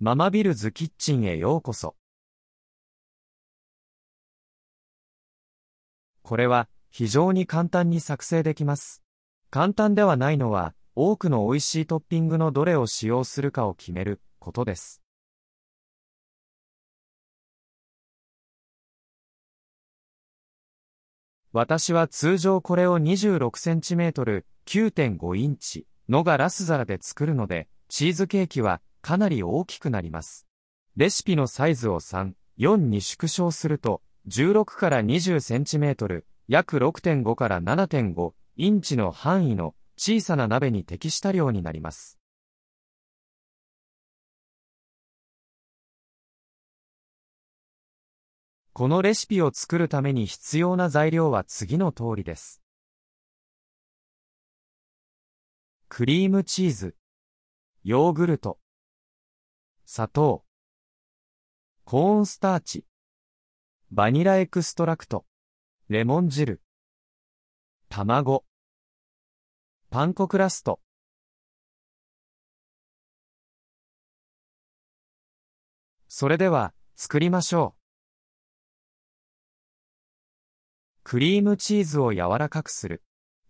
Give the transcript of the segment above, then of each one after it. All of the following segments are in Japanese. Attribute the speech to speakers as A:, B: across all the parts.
A: ママビルズキッチンへようこそ。これは非常に簡単に作成できます。簡単ではないのは、多くの美味しいトッピングのどれを使用するかを決めることです。私は通常これを 26cm、9.5インチのガラス皿で作るので、チーズケーキはかなり大きくなります。レシピのサイズを3、4に縮小すると、16から 20cm、約6.5から7.5インチの範囲の小さな鍋に適した量になります。このレシピを作るために必要な材料は次の通りです。クリームチーズ、ヨーグルト、砂糖、コーンスターチ、バニラエクストラクト、レモン汁、卵、パン粉クラスト、それでは、作りましょう。クリームチーズを柔らかくする。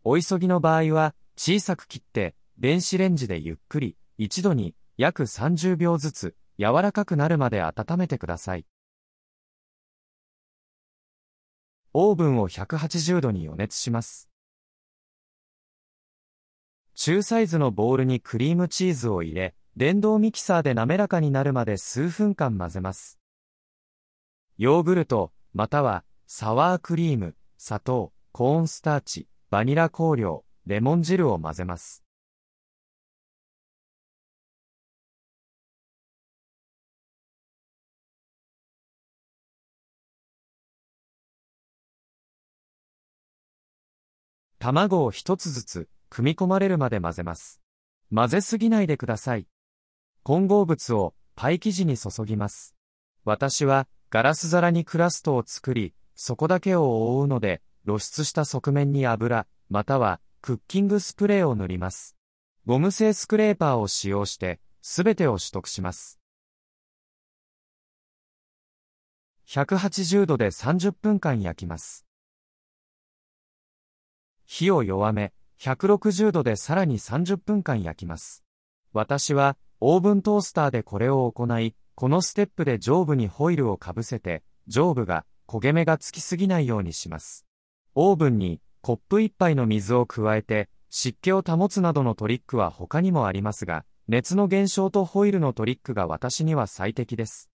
A: お急ぎの場合は、小さく切って、電子レンジでゆっくり、一度に約30秒ずつ、柔らかくなるまで温めてください。オーブンを180度に予熱します。中サイズのボウルにクリームチーズを入れ、電動ミキサーで滑らかになるまで数分間混ぜます。ヨーグルト、またはサワークリーム、砂糖、コーンスターチ、バニラ香料、レモン汁を混ぜます。卵を一つずつ、組み込まれるまで混ぜます。混ぜすぎないでください。混合物をパイ生地に注ぎます。私はガラス皿にクラストを作り、そこだけを覆うので、露出した側面に油、またはクッキングスプレーを塗ります。ゴム製スクレーパーを使用して、すべてを取得します。180度で30分間焼きます。火を弱め、160度でさらに30分間焼きます。私は、オーブントースターでこれを行い、このステップで上部にホイルをかぶせて、上部が焦げ目がつきすぎないようにします。オーブンにコップ1杯の水を加えて湿気を保つなどのトリックは他にもありますが、熱の減少とホイルのトリックが私には最適です。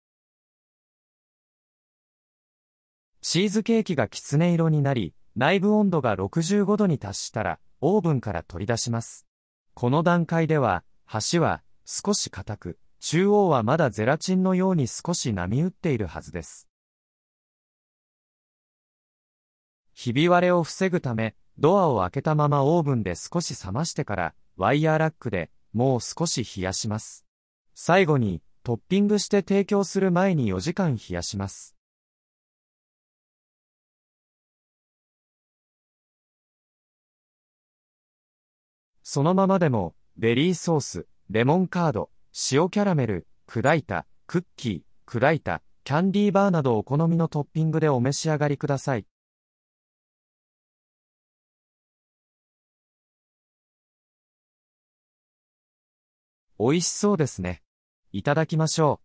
A: チーズケーキがきつね色になり、内部温度が65度に達したら、オーブンから取り出します。この段階では、端は少し硬く、中央はまだゼラチンのように少し波打っているはずです。ひび割れを防ぐため、ドアを開けたままオーブンで少し冷ましてから、ワイヤーラックでもう少し冷やします。最後に、トッピングして提供する前に4時間冷やします。そのままでも、ベリーソース、レモンカード、塩キャラメル、砕いた、クッキー、砕いた、キャンディーバーなどお好みのトッピングでお召し上がりください。美味しそうですね。いただきましょ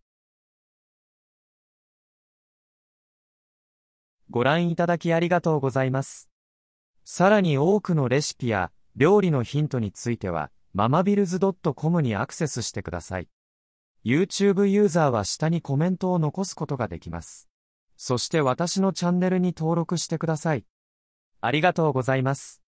A: う。ご覧いただきありがとうございます。さらに多くのレシピや料理のヒントについては、ママビルズ .com にアクセスしてください。YouTube ユーザーは下にコメントを残すことができます。そして私のチャンネルに登録してください。ありがとうございます。